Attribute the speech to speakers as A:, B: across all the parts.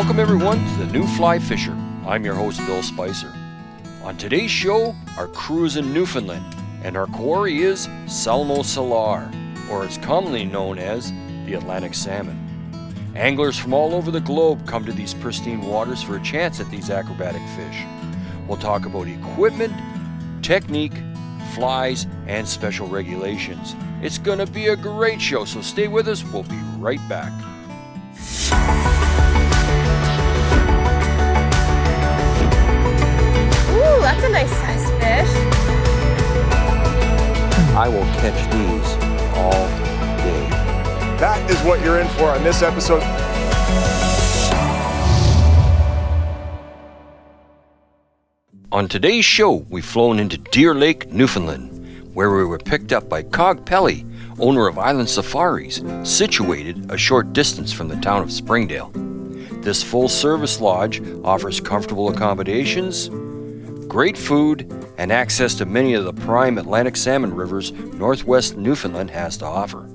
A: Welcome everyone to the New Fly Fisher. I'm your host Bill Spicer. On today's show, our cruise in Newfoundland, and our quarry is Salmo Salar, or it's commonly known as the Atlantic salmon. Anglers from all over the globe come to these pristine waters for a chance at these acrobatic fish. We'll talk about equipment, technique, flies, and special regulations. It's going to be a great show, so stay with us. We'll be right back.
B: Ooh, that's a nice sized fish.
A: I will catch these all day.
C: That is what you're in for on this episode.
A: On today's show, we've flown into Deer Lake, Newfoundland, where we were picked up by Cog Pelly, owner of Island Safaris, situated a short distance from the town of Springdale. This full service lodge offers comfortable accommodations, great food, and access to many of the prime Atlantic salmon rivers northwest Newfoundland has to offer.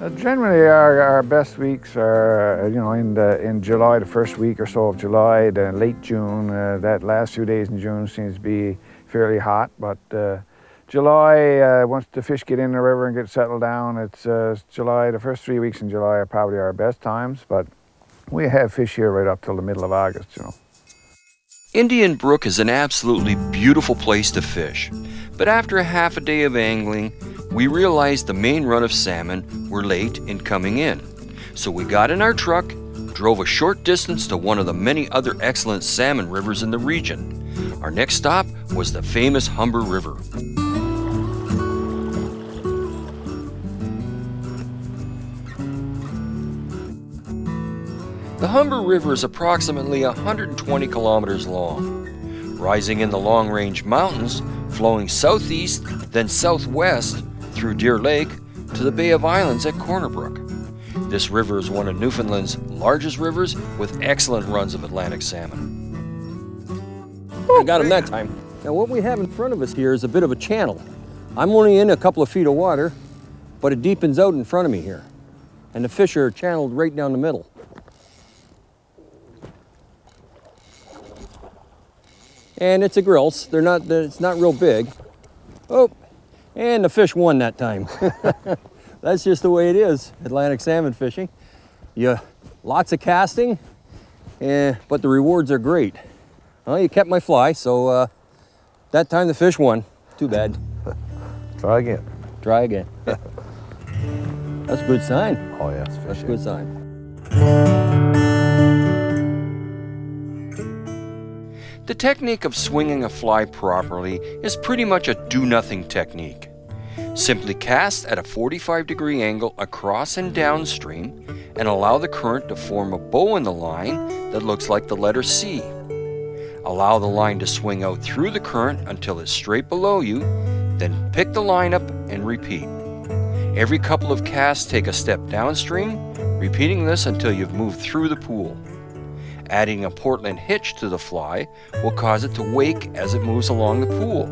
D: Uh, generally, our, our best weeks are, uh, you know, in the in July, the first week or so of July, then late June. Uh, that last few days in June seems to be fairly hot, but uh, July, uh, once the fish get in the river and get settled down, it's July. The first three weeks in July are probably our best times, but we have fish here right up till the middle of August, you know.
A: Indian Brook is an absolutely beautiful place to fish, but after a half a day of angling, we realized the main run of salmon were late in coming in. So we got in our truck, drove a short distance to one of the many other excellent salmon rivers in the region. Our next stop was the famous Humber River. The Humber River is approximately 120 kilometers long, rising in the Long Range Mountains, flowing southeast, then southwest through Deer Lake to the Bay of Islands at Corner Brook. This river is one of Newfoundland's largest rivers with excellent runs of Atlantic salmon. I got him that time. Now what we have in front of us here is a bit of a channel. I'm only in a couple of feet of water, but it deepens out in front of me here. And the fish are channeled right down the middle. And it's a grilse. They're not, it's not real big. Oh, and the fish won that time. That's just the way it is, Atlantic salmon fishing. You, lots of casting, eh, but the rewards are great. Well, you kept my fly, so uh, that time the fish won. Too bad.
E: Try again.
A: Try again. That's a good sign.
E: Oh yeah, it's
A: That's a good sign. Technique of swinging a fly properly is pretty much a do-nothing technique. Simply cast at a 45 degree angle across and downstream and allow the current to form a bow in the line that looks like the letter C. Allow the line to swing out through the current until it's straight below you, then pick the line up and repeat. Every couple of casts take a step downstream, repeating this until you've moved through the pool. Adding a Portland hitch to the fly will cause it to wake as it moves along the pool.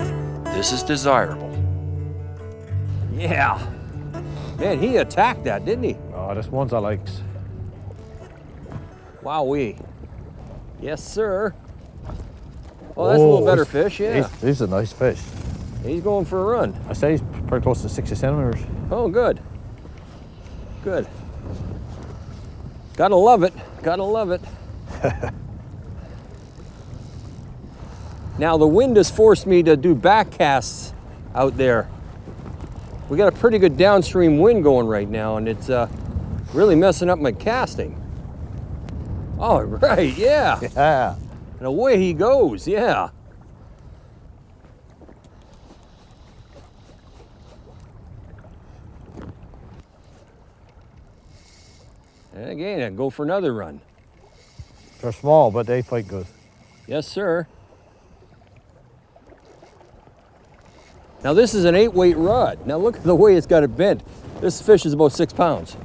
A: This is desirable. Yeah. Man, he attacked that, didn't he?
E: Oh, this one's I likes.
A: Wowee. Yes, sir. Oh, that's a little oh,
E: better
A: fish, yeah.
E: He's, he's a nice fish.
A: He's going for a run.
E: I say he's pretty close to 60 centimeters.
A: Oh, good. Good. Gotta love it. Gotta love it. now, the wind has forced me to do back casts out there. We got a pretty good downstream wind going right now, and it's uh, really messing up my casting. All right, yeah.
E: Yeah.
A: And away he goes, yeah. And again, I go for another run.
E: They're small, but they fight good.
A: Yes, sir. Now this is an eight weight rod. Now look at the way it's got it bent. This fish is about six pounds.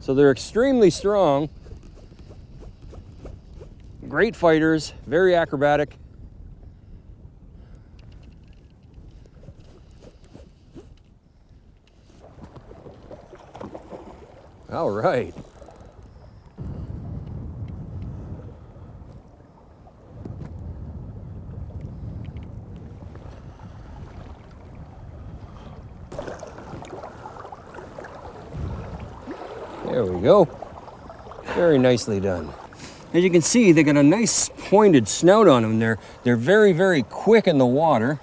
A: So they're extremely strong, great fighters, very acrobatic. All right. There we go. Very nicely done. As you can see, they got a nice pointed snout on them. They're, they're very, very quick in the water.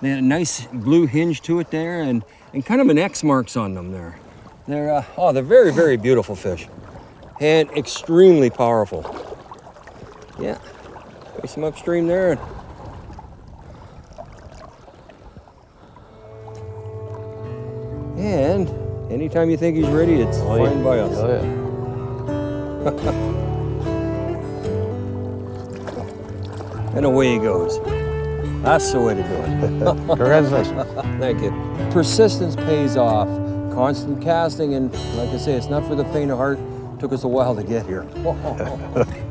A: They had a nice blue hinge to it there and, and kind of an X marks on them there. They're, uh, oh, they're very, very beautiful fish and extremely powerful. Yeah, There's some upstream there. And anytime you think he's ready, it's fine by us.
E: Oh, yeah.
A: And away he goes. That's the way to do it.
E: Congratulations.
A: Thank you. Persistence pays off. Constant casting, and like I say, it's not for the faint of heart. It Took us a while to get here.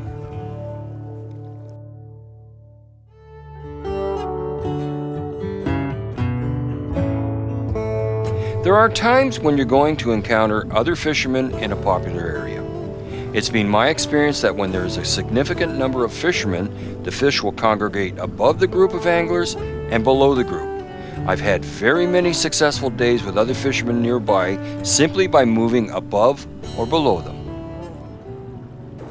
A: There are times when you're going to encounter other fishermen in a popular area. It's been my experience that when there is a significant number of fishermen, the fish will congregate above the group of anglers and below the group. I've had very many successful days with other fishermen nearby simply by moving above or below them.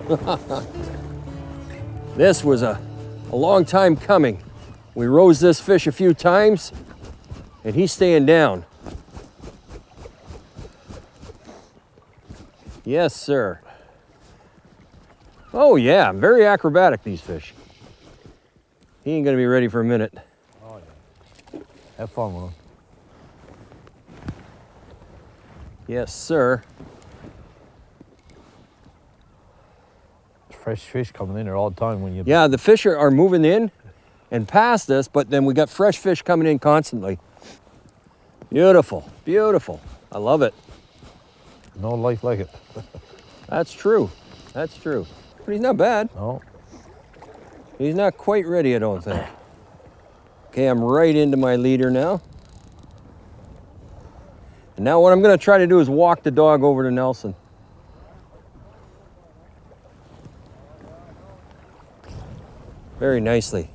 A: this was a, a long time coming. We rose this fish a few times and he's staying down. Yes, sir. Oh yeah, very acrobatic, these fish. He ain't gonna be ready for a minute.
E: Have fun with them.
A: Yes, sir.
E: Fresh fish coming in there all the time when you.
A: Yeah, the fish are, are moving in and past us, but then we got fresh fish coming in constantly. Beautiful, beautiful. I love it.
E: No life like it.
A: That's true. That's true. But he's not bad.
E: No.
A: He's not quite ready, I don't think. Okay, I'm right into my leader now. And now what I'm gonna try to do is walk the dog over to Nelson. Very nicely.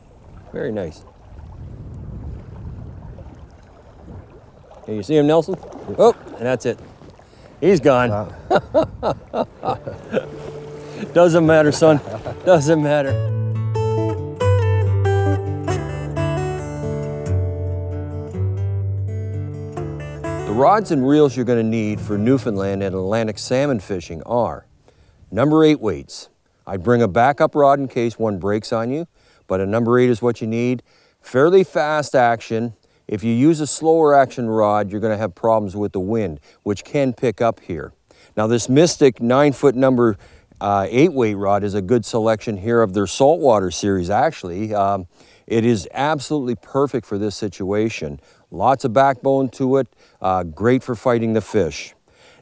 A: Very nice. Can you see him, Nelson? Oh, and that's it. He's gone. Doesn't matter, son. Doesn't matter. Rods and reels you're going to need for Newfoundland and Atlantic salmon fishing are number eight weights. I'd bring a backup rod in case one breaks on you, but a number eight is what you need. Fairly fast action. If you use a slower action rod, you're going to have problems with the wind, which can pick up here. Now, this Mystic nine foot number uh, eight weight rod is a good selection here of their saltwater series, actually. Um, it is absolutely perfect for this situation. Lots of backbone to it, uh, great for fighting the fish.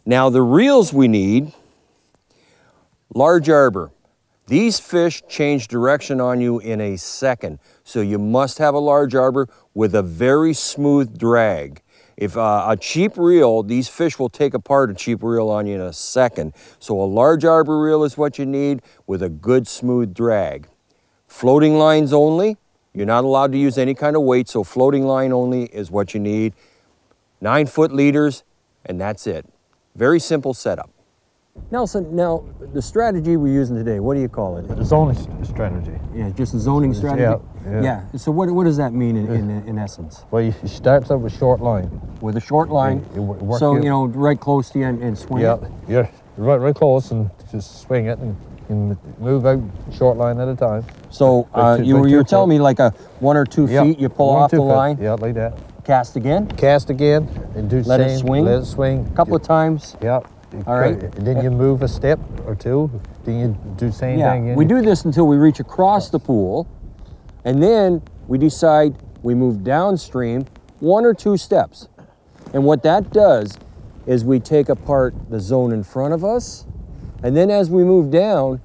A: Now, the reels we need large arbor. These fish change direction on you in a second, so you must have a large arbor with a very smooth drag. If uh, a cheap reel, these fish will take apart a cheap reel on you in a second. So a large arbor reel is what you need with a good smooth drag. Floating lines only. You're not allowed to use any kind of weight, so floating line only is what you need. Nine foot leaders, and that's it. Very simple setup. Nelson, now the strategy we're using today, what do you call it?
E: The zoning strategy.
A: Yeah, just a zoning strategy?
E: Yeah, yeah.
A: So what, what does that mean in, in, in essence?
E: Well, you, you start out with short line.
A: With a short line,
E: You- you wo- work
A: so
E: your-
A: you know, right close to you and, and swing
E: Yeah,
A: it?
E: you're right, right close and just swing it and, and move out short line at a time.
A: So uh,
E: two-
A: you
E: two
A: you were telling me like a one or two
E: Yeah,
A: feet, you pull
E: one,
A: off the line,
E: Yeah, like that.
A: cast again,
E: Cast again and do
A: Let it swing?
E: Let it swing.
A: a couple of times.
E: Yeah.
A: All right.
E: And then you move a step or two. Then you do same
A: Yeah,
E: thing.
A: we do this until we reach across the pool, and then we decide we move downstream one or two steps. And what that does is we take apart the zone in front of us, and then as we move down,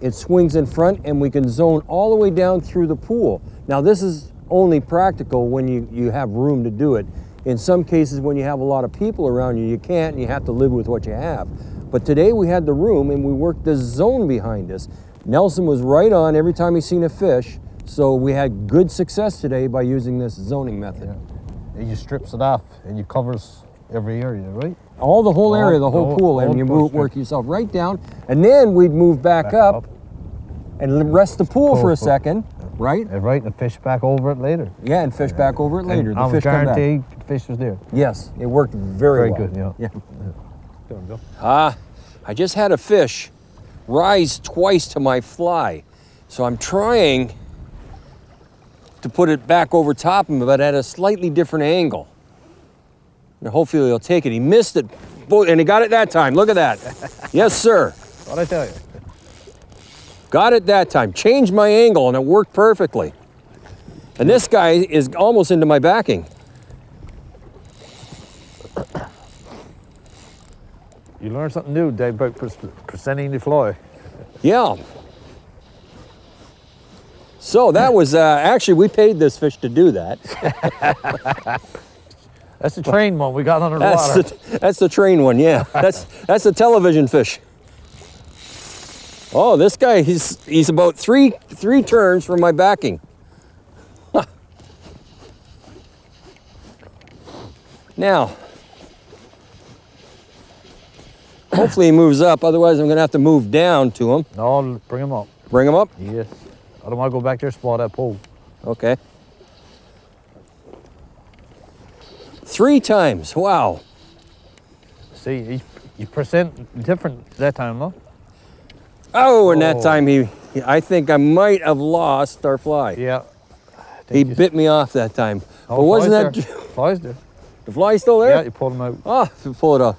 A: it swings in front and we can zone all the way down through the pool. Now this is only practical when you, you have room to do it. In some cases, when you have a lot of people around you, you can't and you have to live with what you have. But today we had the room and we worked the zone behind us. Nelson was right on every time he seen a fish, so we had good success today by using this zoning method.
E: And you strips it off and you covers every area, right?
A: All the whole area, the
E: All-
A: whole pool, and you move, work yourself right down, and then we'd move back,
E: Back
A: up,
E: up.
A: and rest the pool
E: Pool
A: for a
E: for-
A: second, right?
E: And right, and fish back over it later.
A: Yeah, and fish back over it later.
E: And
A: the
E: I was
A: fish come back.
E: guaranteed the fish was there.
A: Yes, it worked very,
E: Very
A: well.
E: good, yeah.
A: Yeah.
E: Go on, Bill.
A: Ah, I just had a fish rise twice to my fly. So I'm trying to put it back over top of him, but at a slightly different angle. And hopefully he'll take it. He missed it, and he got it that time. Look at that. yes, sir.
E: What'd I tell you?
A: Got it that time. Changed my angle, and it worked perfectly. And this guy is almost into my backing.
E: You learn something new, Dave, about presenting the fly.
A: Yeah. So that was uh, actually we paid this fish to do that.
E: That's the train one we got under the
A: That's the, that's the train one, yeah. That's that's the television fish. Oh, this guy he's he's about three three turns from my backing. now, hopefully he moves up. Otherwise, I'm gonna have to move down to him.
E: no, bring him up.
A: Bring him up.
E: Yes. I don't want to go back there and spot that pole.
A: Okay. Three times. Wow.
E: See, you, you present different that time, though.
A: Oh, and that
E: Oh.
A: time he, I think I might have lost our fly.
E: Yeah.
A: He bit me off that time.
E: Oh,
A: but wasn't that
E: there. flies there?
A: the fly still there?
E: Yeah, you pulled him out.
A: Oh, if you pull it off.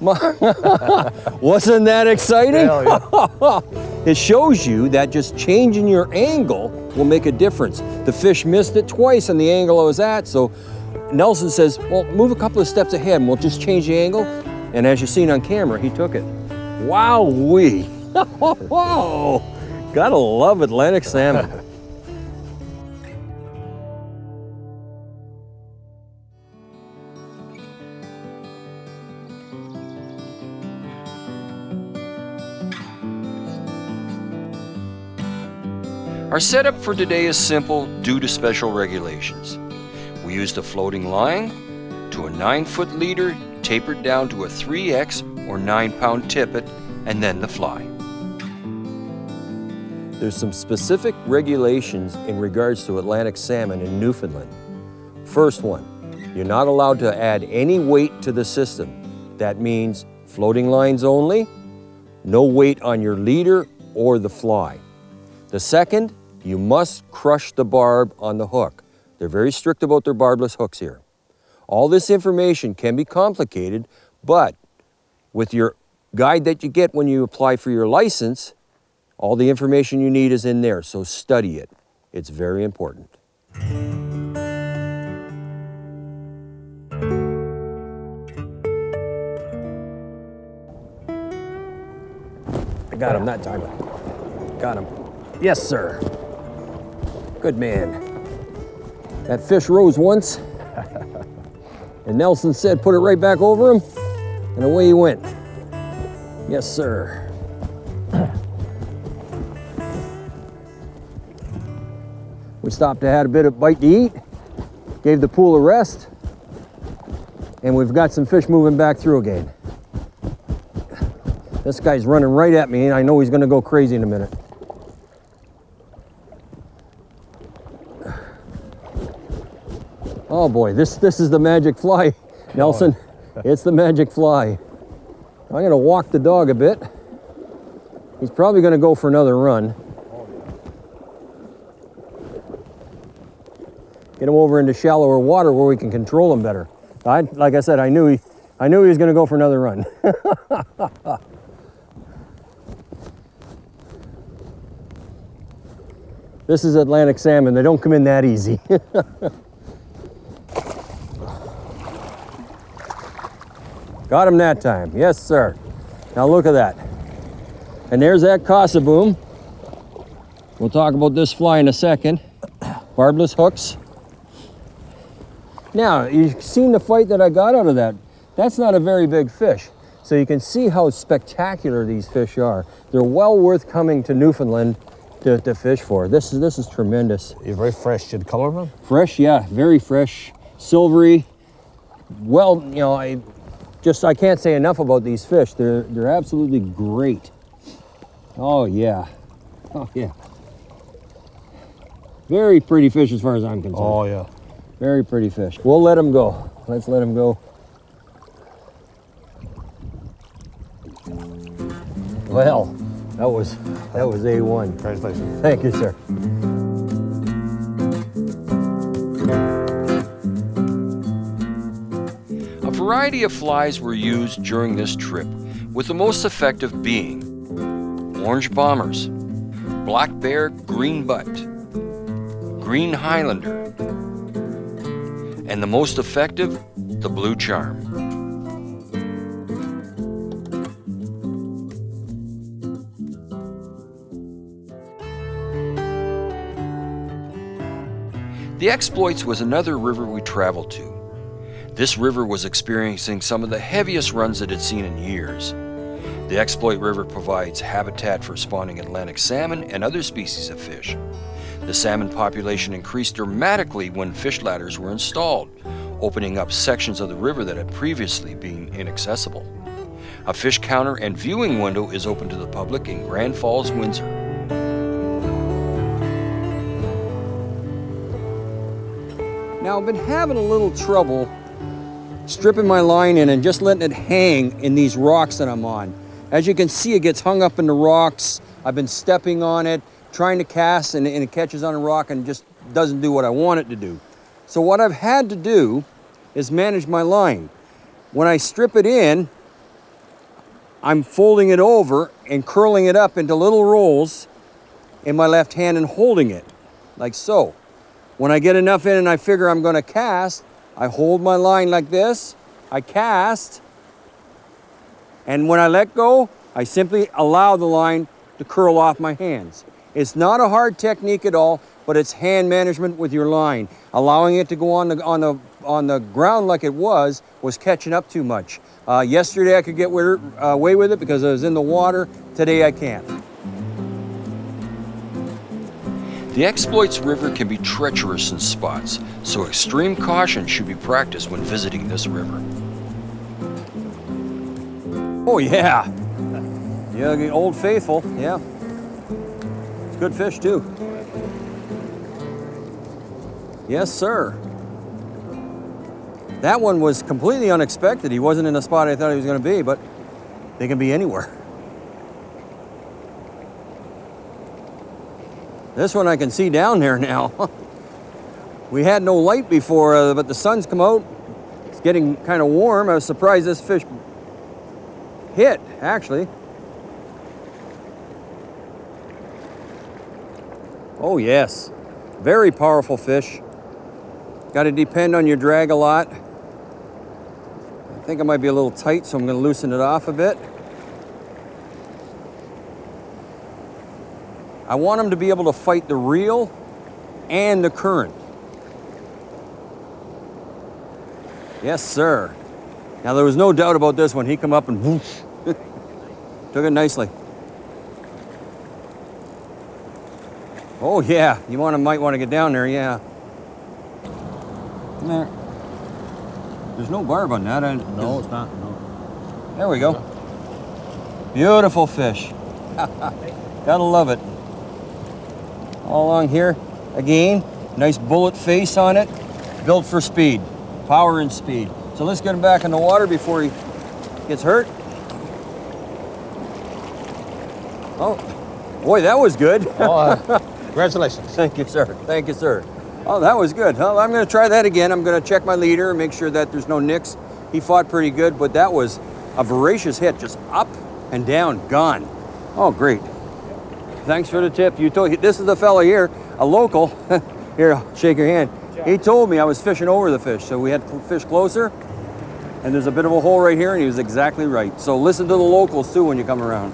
A: wasn't that exciting?
E: Hell yeah.
A: It shows you that just changing your angle will make a difference. The fish missed it twice on the angle I was at, so Nelson says, well, move a couple of steps ahead and we'll just change the angle. And as you've seen on camera, he took it. Wow-wee. Gotta love Atlantic salmon.
F: Our setup for today is simple due to special regulations. We the floating line to a 9 foot leader tapered down to a 3x or 9 pound tippet, and then the fly.
A: There's some specific regulations in regards to Atlantic salmon in Newfoundland. First one, you're not allowed to add any weight to the system. That means floating lines only, no weight on your leader or the fly. The second, you must crush the barb on the hook. They're very strict about their barbless hooks here. All this information can be complicated, but with your guide that you get when you apply for your license, all the information you need is in there, so study it. It's very important. I got him that time. Got him. Yes, sir. Good man. That fish rose once, and Nelson said, put it right back over him, and away he went. Yes, sir. We stopped to had a bit of bite to eat, gave the pool a rest, and we've got some fish moving back through again. This guy's running right at me, and I know he's gonna go crazy in a minute. Oh boy, this this is the magic fly, Nelson. Oh, it's the magic fly. I'm gonna walk the dog a bit. He's probably gonna go for another run. Get him over into shallower water where we can control him better. I, like I said, I knew he, I knew he was gonna go for another run. this is Atlantic salmon. They don't come in that easy. Got him that time. Yes, sir. Now look at that. And there's that Cosseboom. We'll talk about this fly in a second. Barbless hooks. Now, you've seen the fight that I got out of that. That's not a very big fish. So you can see how spectacular these fish are. They're well worth coming to Newfoundland to, to fish for. This is, this is tremendous.
E: You're very fresh. Did color them?
A: Fresh, yeah, very fresh, silvery. Well, you know, I just, I can't say enough about these fish. They're, they're absolutely great. Oh, yeah. Oh, yeah. Very pretty fish as far as I'm concerned.
E: Oh yeah.
A: Very pretty fish. We'll let them go. Let's let them go. Well, that was that was A1.
E: Congratulations.
A: Thank you, sir.
G: Variety of flies were used during this trip, with the most effective being orange bombers, black bear green butt, green highlander, and the most effective, the blue charm. The Exploits was another river we traveled to. This river was experiencing some of the heaviest runs it had seen in years. The Exploit River provides habitat for spawning Atlantic salmon and other species of fish. The salmon population increased dramatically when fish ladders were installed, opening up sections of the river that had previously been inaccessible. A fish counter and viewing window is open to the public in Grand Falls, Windsor.
A: Now I've been having a little trouble stripping my line in and just letting it hang in these rocks that I'm on. As you can see, it gets hung up in the rocks. I've been stepping on it, trying to cast, and, and it catches on a rock and just doesn't do what I want it to do. So what I've had to do is manage my line. When I strip it in, I'm folding it over and curling it up into little rolls in my left hand and holding it, like so. When I get enough in and I figure I'm gonna cast, I hold my line like this, I cast, and when I let go, I simply allow the line to curl off my hands. It's not a hard technique at all, but it's hand management with your line. Allowing it to go on the, on the, on the ground like it was, was catching up too much. Uh, yesterday I could get uh, away with it because I was in the water. Today I can't.
G: The Exploits River can be treacherous in spots, so extreme caution should be practiced when visiting this river.
A: Oh yeah. Yeah, the old faithful, yeah. It's good fish too. Yes, sir. That one was completely unexpected. He wasn't in the spot I thought he was going to be, but they can be anywhere. This one I can see down there now. we had no light before, uh, but the sun's come out. It's getting kind of warm. I was surprised this fish hit, actually. Oh, yes. Very powerful fish. Got to depend on your drag a lot. I think I might be a little tight, so I'm going to loosen it off a bit. I want them to be able to fight the reel and the current. Yes, sir. Now there was no doubt about this one. He come up and whoosh, took it nicely. Oh yeah, you want to might want to get down there, yeah. There. There's no barb on that. I,
E: No, it's not. No.
A: there we go. Beautiful fish. Gotta love it. All along here, again, nice bullet face on it, built for speed, power and speed. So let's get him back in the water before he gets hurt. Oh, boy, that was good.
E: Oh, uh, congratulations.
A: Thank you, sir. Thank you, sir. Oh, that was good. Well, I'm going to try that again. I'm going to check my leader and make sure that there's no nicks. He fought pretty good, but that was a voracious hit, just up and down, gone. Oh, great. Thanks for the tip. You told this is the fella here, a local. here, shake your hand. He told me I was fishing over the fish, so we had to fish closer. And there's a bit of a hole right here, and he was exactly right. So listen to the locals too when you come around.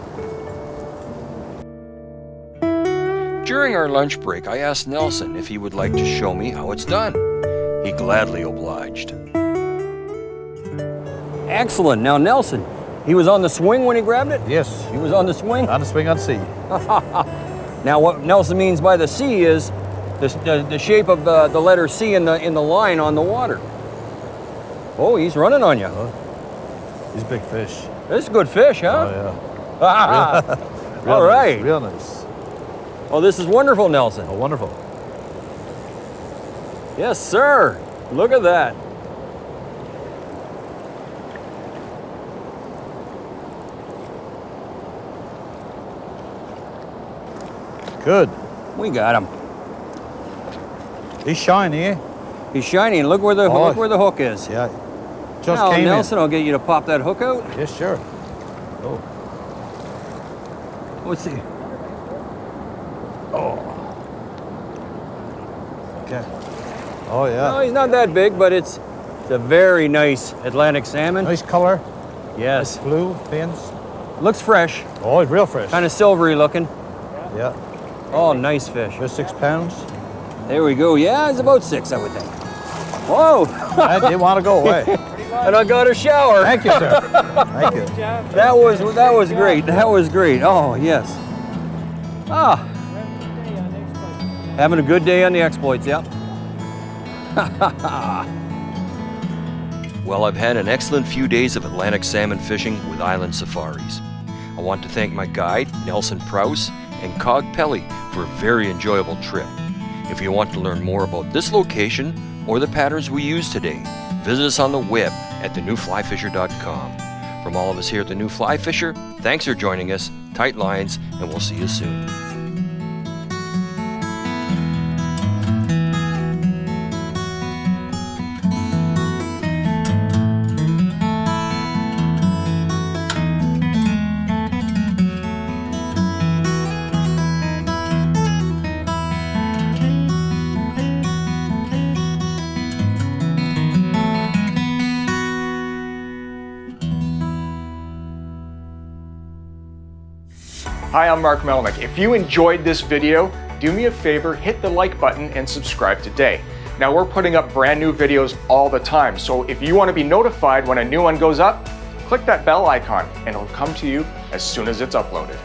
G: During our lunch break, I asked Nelson if he would like to show me how it's done.
H: he gladly obliged.
A: Excellent. Now, Nelson, he was on the swing when he grabbed it?
E: Yes.
A: He was on the swing?
E: On the swing on C.
A: Now, what Nelson means by the C is the, the, the shape of uh, the letter C in the, in the line on the water. Oh, he's running on you. huh?
E: He's a big fish.
A: This is a good fish, huh?
E: Oh, yeah. Real
A: All
E: nice,
A: right.
E: Real nice.
A: Oh, this is wonderful, Nelson.
E: Oh, wonderful.
A: Yes, sir. Look at that.
E: Good.
A: We got him.
E: He's shiny, eh?
A: He's shiny, and look where the
E: Oh.
A: look where the hook is.
E: Yeah. Just
A: now,
E: came
A: Nelson, I'll get you to pop that hook out.
E: Yes, sure. Oh.
A: Let's see.
E: Okay. Oh, yeah.
A: No, he's not that big, but it's, it's a very nice Atlantic salmon.
E: Nice color.
A: Yes.
E: Blue fins.
A: Looks fresh,
E: Oh, it's real fresh.
A: kind of silvery looking.
E: Yeah.
A: Oh, nice fish.
E: Just six pounds.
A: There we go. Yeah, it's about six, I would think. Whoa!
E: I didn't want to go away.
A: and I got a shower.
E: Thank you, sir. Thank you.
A: That was that was great. That was great. Oh yes. Ah. Having a good day on the exploits, Yep.
H: Well, I've had an excellent few days of Atlantic salmon fishing with Island Safaris. I want to thank my guide, Nelson Prouse, and Cog Pelly for a very enjoyable trip. If you want to learn more about this location or the patterns we use today, visit us on the web at thenewflyfisher.com. From all of us here at The New Fly Fisher, thanks for joining us. Tight lines, and we'll see you soon.
C: Hi, I'm Mark Melnick. If you enjoyed this video, do me a favor, hit the like button and subscribe today. Now we're putting up brand new videos all the time, so if you want to be notified when a new one goes up, click that bell icon and it'll come to you as soon as it's uploaded.